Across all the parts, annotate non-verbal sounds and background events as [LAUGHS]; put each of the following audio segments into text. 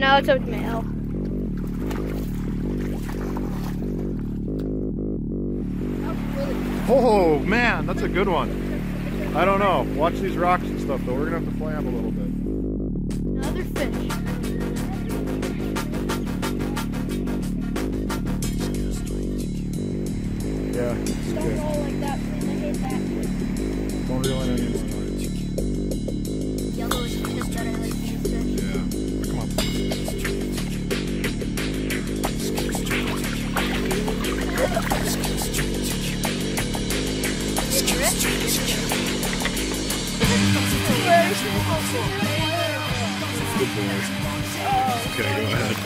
No, it's a male. Oh man, that's a good one. I don't know. Watch these rocks and stuff though. We're gonna have to up a little bit. Another fish. Yeah. Don't roll like that, please. I hate that. Don't reel in anymore. Good boys. Okay, go ahead.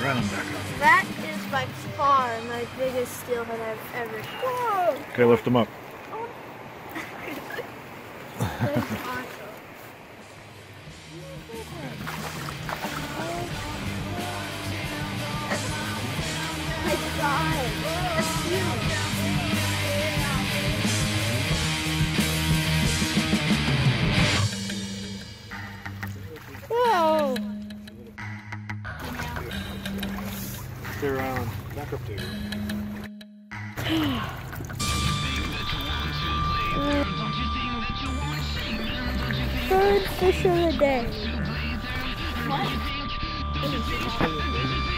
Run them back up. That is by far my biggest steelhead I've ever Whoa! Okay, lift them up. [LAUGHS] That's awesome. My God, that's huge. Stay around. Back up there. Third fish of the day. Really?